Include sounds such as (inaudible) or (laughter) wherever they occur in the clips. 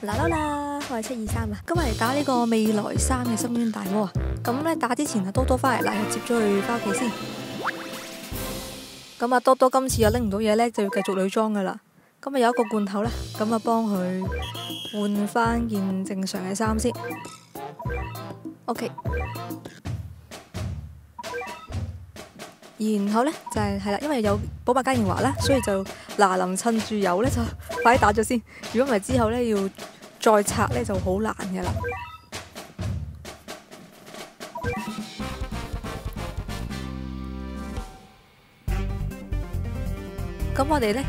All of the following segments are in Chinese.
嗱啦啦，我系七二三啊！今日嚟打呢个未来三嘅深渊大魔啊！咁咧打之前啊，多多翻嚟啦，接咗佢翻屋企先。咁啊，多多今次又拎唔到嘢咧，就要继续女装噶啦。咁啊，有一个罐头咧，咁啊帮佢换翻件正常嘅衫先。OK。然後咧就係係啦，因為有寶馬嘉年華啦，所以就嗱臨趁住有咧就快啲打咗先。如果唔係之後咧要再拆咧就好難嘅啦。咁我哋咧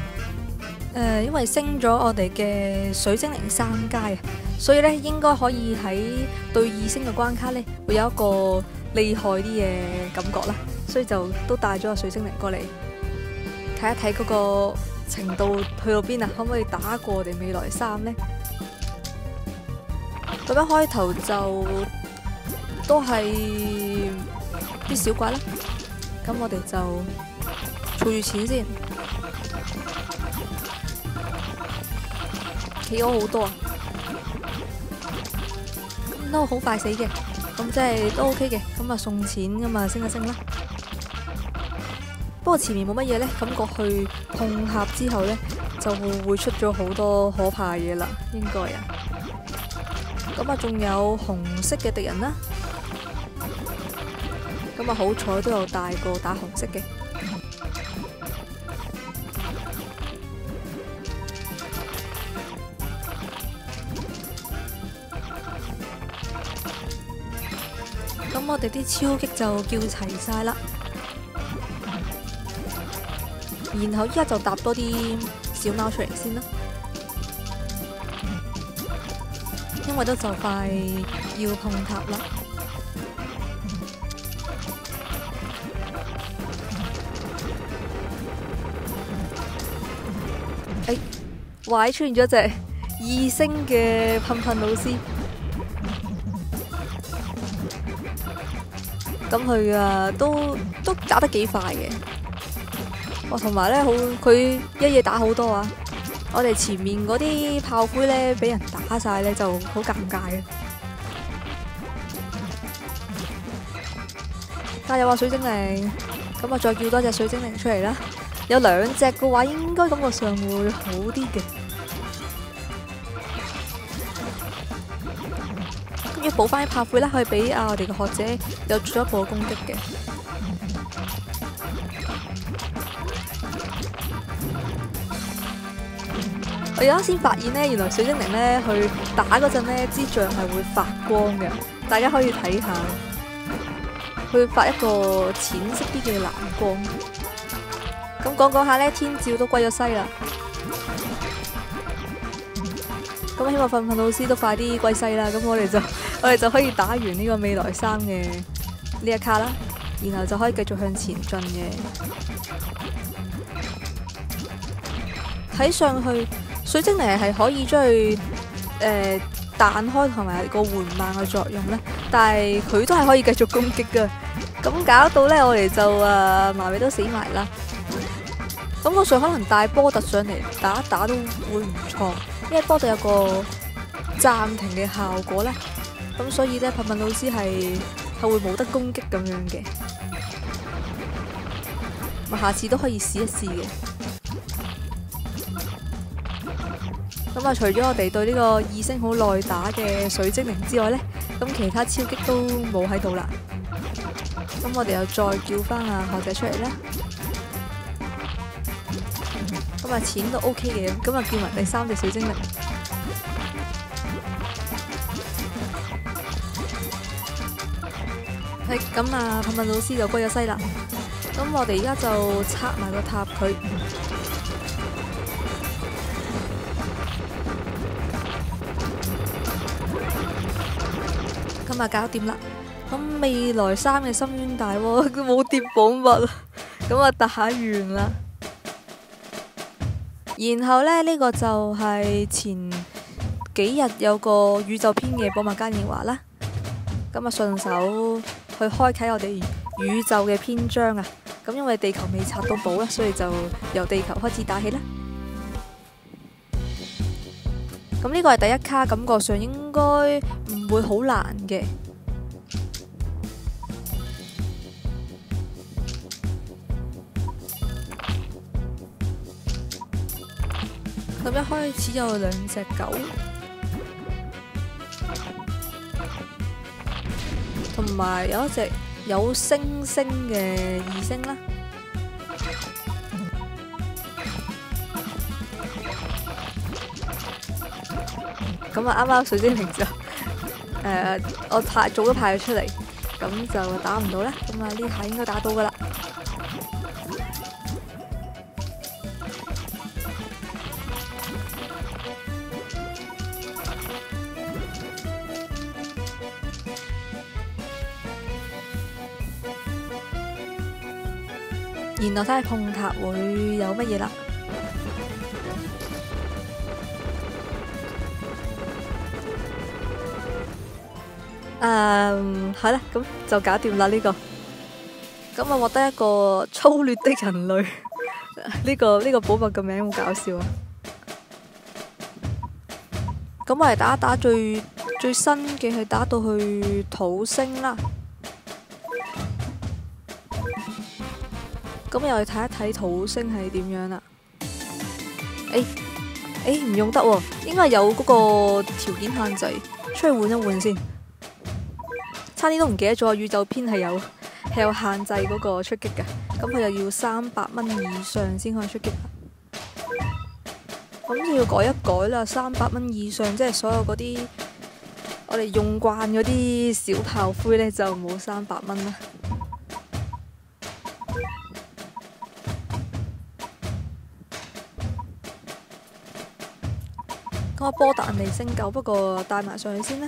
誒，因為升咗我哋嘅水精靈三階啊，所以咧應該可以喺對二星嘅關卡咧會有一個厲害啲嘅感覺啦。所以就都帶咗個水精靈過嚟睇一睇嗰個程度去到邊啊？可唔可以打過我哋未來三呢？咁一開頭就都係啲小怪啦。咁我哋就儲住錢先，企鵝好多啊，都好快死嘅。咁即係都 OK 嘅。咁啊送錢咁啊升一升啦。不過前面冇乜嘢呢，感覺去碰合之後呢，就會出咗好多可怕嘢啦，應該啊。咁啊，仲有紅色嘅敵人啦。咁啊，好彩都有大個打紅色嘅。咁我哋啲超擊就叫齊晒啦。然後依家就搭多啲小貓出嚟先啦，因為都就快要碰塔啦。哎，壞出現咗隻二星嘅噴噴老師，咁佢啊都都打得幾快嘅。哦，同埋咧，好佢一嘢打好多啊！我哋前面嗰啲炮灰咧，俾人打晒咧，就好尷尬嘅。加油啊，水精靈！咁啊，再叫多隻水精靈出嚟啦。有兩隻嘅話，應該感覺上會好啲嘅。跟住補翻啲炮灰啦，可以俾啊我哋嘅學者有進一步攻擊嘅。我而家先發現咧，原來水精靈咧去打嗰陣咧，支杖係會發光嘅，大家可以睇下，佢發一個淺色啲嘅藍光。咁講講下咧，天照都歸咗西啦。咁希望噴噴老師都快啲歸西啦。咁我哋就 (laughs) 我哋就可以打完呢個未來三嘅呢一卡啦，然後就可以繼續向前進嘅。睇上去。水精靈係可以將佢誒彈開同埋個緩慢嘅作用咧，但係佢都係可以繼續攻擊噶。咁搞到咧，我哋就誒埋尾都死埋啦。感覺上可能帶波特上嚟打一打都會唔錯，因為波特有個暫停嘅效果咧。咁所以咧，噴噴老師係係會冇得攻擊咁樣嘅。我下次都可以試一試嘅。咁啊，除咗我哋對呢個二星好耐打嘅水精靈之外呢，咁其他超擊都冇喺度啦。咁我哋又再叫翻阿學姐出嚟啦。咁啊，錢都 OK 嘅，咁啊叫埋第三隻水精靈。係咁啊，噴噴老師就歸咗西啦。咁我哋而家就拆埋個塔佢。咁啊，搞掂啦！咁未來三嘅深淵大魔都 (laughs) 冇跌寶物，咁啊打完啦。然後呢，呢、呢個就係前幾日有個宇宙篇嘅宝物嘉年华啦。咁啊，順手去開啟我哋宇宙嘅篇章啊！咁因為地球未拆到寶啦，所以就由地球開始打起啦。咁呢個係第一卡，感覺上應該唔會好難嘅。咁一開始有兩隻狗，同埋有一隻有星星嘅二星啦。咁啊，啱啱水晶瓶就誒，我派早都派咗出嚟，咁就打唔到咧。咁啊，呢下應該打到噶啦。然後睇下碰塔會有乜嘢啦。誒，係啦，咁就搞掂啦呢個。咁啊，獲得一個粗劣的人類。(laughs) 呢個呢個寶物嘅名好搞笑啊！咁我嚟打一打最最新嘅系打到去土星啦。咁又去睇一睇土星係點樣啦？誒誒，唔用得喎，應該有嗰個條件限制，出去換一換先。差啲都唔記得咗，宇宙篇係有係有限制嗰個出擊嘅，咁佢又要三百蚊以上先可以出擊。咁要改一改啦，三百蚊以上，即係所有嗰啲我哋用慣嗰啲小炮灰呢，就冇三百蚊啦。咁我波彈未升夠，不過帶埋上去先啦。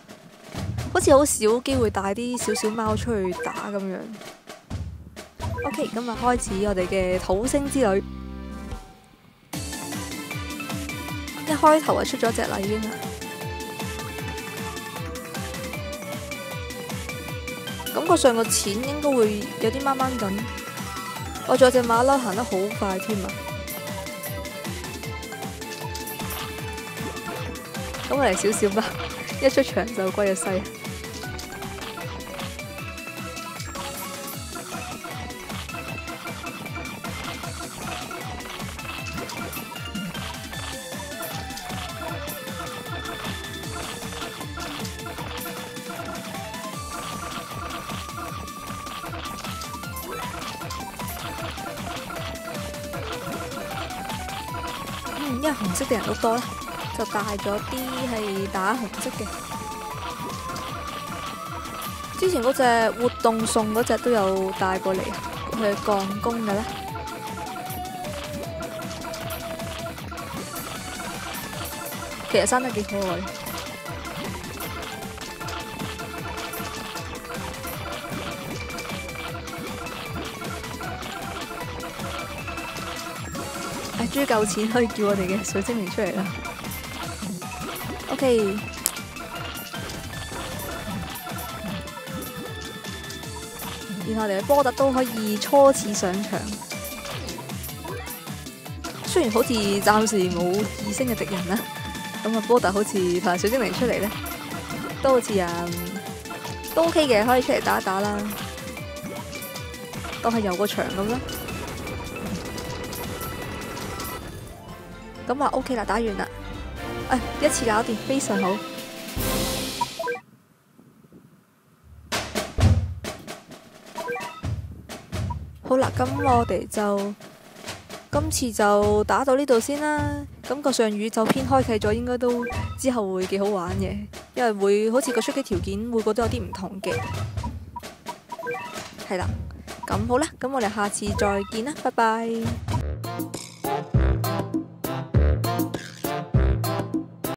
好似好少機會帶啲小小貓出去打咁樣。OK，今日開始我哋嘅土星之旅。一開頭就出咗隻啦，已經。感覺上個錢應該會有啲掹掹緊。我仲有隻馬騮行得好快添啊！咁我嚟小小吧，一出場就歸咗西。因为红色嘅人都多咧，就带咗啲系打红色嘅。之前嗰隻活動送嗰隻都有帶過嚟，佢係鋼工嘅咧。其實生得幾可愛。終於夠錢可以叫我哋嘅水精靈出嚟啦。OK，然後我哋嘅波特都可以初次上場，雖然好似暫時冇二星嘅敵人啦，咁啊波特好似同埋水精靈出嚟咧，都好似啊都 OK 嘅，可以出嚟打一打啦，都係遊個場咁啦。咁話 OK 啦，打完啦，誒，一次搞掂，非常好。好啦，咁我哋就今次就打到呢度先啦。感覺上宇宙篇開啟咗，應該都之後會幾好玩嘅，因為會好似個出擊條件每個都有啲唔同嘅。係啦，咁好啦，咁我哋下次再見啦，拜拜。